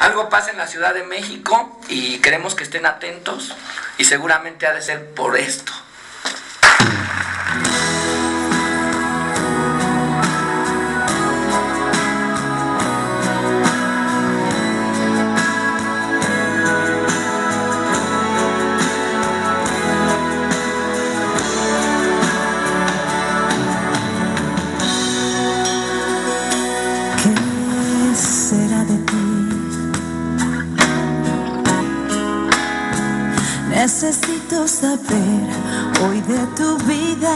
Algo pasa en la Ciudad de México y queremos que estén atentos y seguramente ha de ser por esto. Necesito saber hoy de tu vida.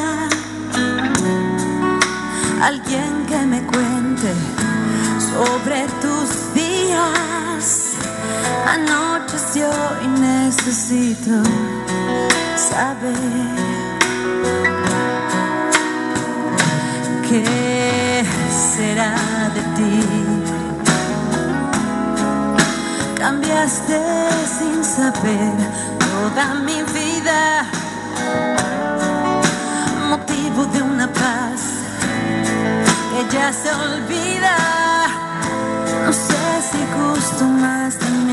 Alguien que me cuente sobre tus días. Anocheció y necesito saber. ¿Qué será de ti? Cambiaste sin saber toda mi vida, motivo de una paz que ya se olvida. No sé si gusto más de